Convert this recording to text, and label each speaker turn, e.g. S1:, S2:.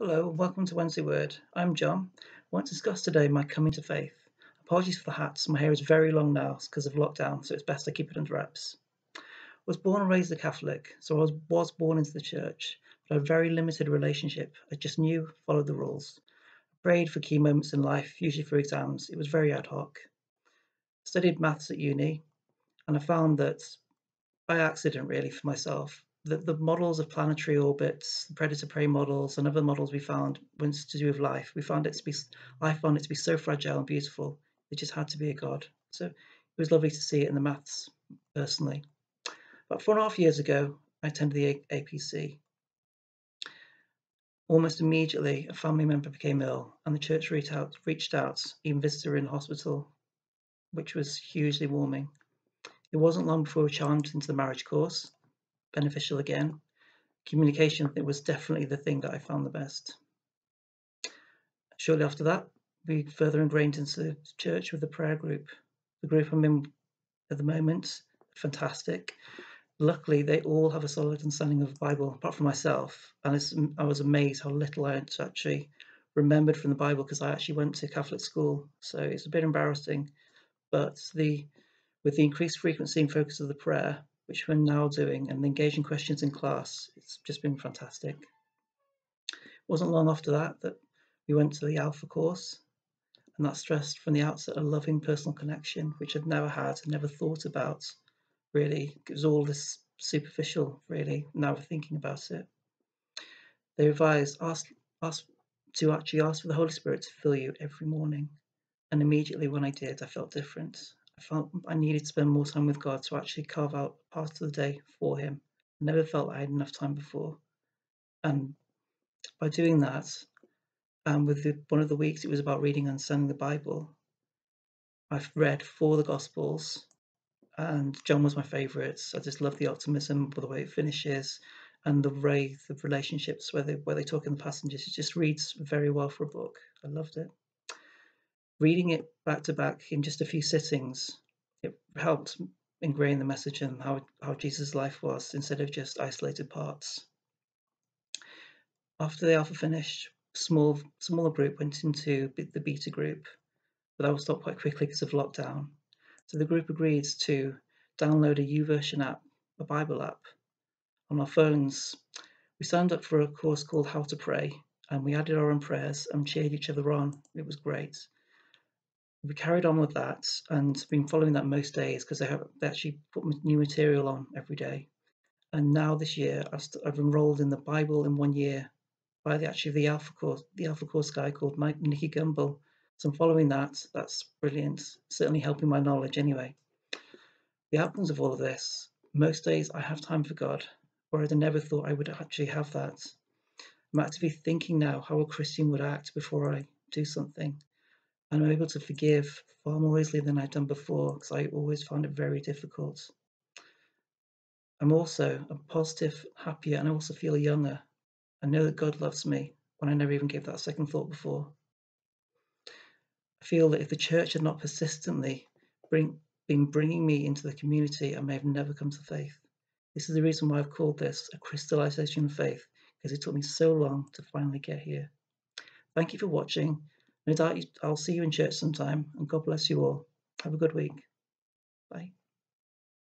S1: Hello, and welcome to Wednesday Word. I'm John. I want to discuss today my coming to faith. Apologies for the hats, my hair is very long now because of lockdown, so it's best I keep it under wraps. I was born and raised a Catholic, so I was, was born into the church, but I had a very limited relationship. I just knew, followed the rules. I prayed for key moments in life, usually for exams. It was very ad hoc. I studied maths at uni, and I found that by accident, really, for myself, the, the models of planetary orbits, the predator prey models, and other models we found when it's to do with life, we found it to be, I found it to be so fragile and beautiful. It just had to be a god. So it was lovely to see it in the maths personally. About four and a half years ago, I attended the APC. Almost immediately, a family member became ill, and the church reached out, reached out, even visited her in hospital, which was hugely warming. It wasn't long before we challenged into the marriage course, beneficial again. Communication it was definitely the thing that I found the best. Shortly after that, we further ingrained into the church with the prayer group. The group I'm in at the moment, fantastic. Luckily, they all have a solid understanding of the Bible, apart from myself. And I was amazed how little I actually remembered from the Bible because I actually went to Catholic school. So it's a bit embarrassing. But the with the increased frequency and focus of the prayer, which we're now doing, and engaging questions in class. It's just been fantastic. It wasn't long after that that we went to the Alpha course, and that stressed from the outset a loving personal connection, which I'd never had, and never thought about. Really, it was all this superficial. Really, now we're thinking about it. They advised ask ask to actually ask for the Holy Spirit to fill you every morning, and immediately when I did, I felt different. I felt I needed to spend more time with God to actually carve out part of the day for Him. I never felt I had enough time before. And by doing that, and with the, one of the weeks it was about reading and understanding the Bible, I've read four of the Gospels, and John was my favourite. I just love the optimism the way it finishes, and the way the relationships where they where they talk in the passages. It just reads very well for a book. I loved it reading it back to back in just a few sittings, it helped ingrain the message and how, how Jesus' life was instead of just isolated parts. After the alpha finished, small smaller group went into the beta group, but that was stopped quite quickly because of lockdown. So the group agreed to download a YouVersion app, a Bible app, on our phones. We signed up for a course called How to Pray, and we added our own prayers and cheered each other on. It was great we carried on with that and been following that most days because they have they actually put new material on every day. And now this year, I've, I've enrolled in the Bible in one year by the actually the Alpha course, the Alpha course guy called Mike Nicky Gumbel. So I'm following that. That's brilliant. Certainly helping my knowledge anyway. The outcomes of all of this, most days I have time for God, whereas I never thought I would actually have that. I'm actively thinking now how a Christian would act before I do something. I'm able to forgive far more easily than I've done before because I always found it very difficult. I'm also a positive, happier, and I also feel younger. I know that God loves me when I never even gave that second thought before. I feel that if the church had not persistently bring, been bringing me into the community, I may have never come to faith. This is the reason why I've called this a crystallization of faith, because it took me so long to finally get here. Thank you for watching. No doubt I'll see you in church sometime, and God bless you all. Have a good week. Bye.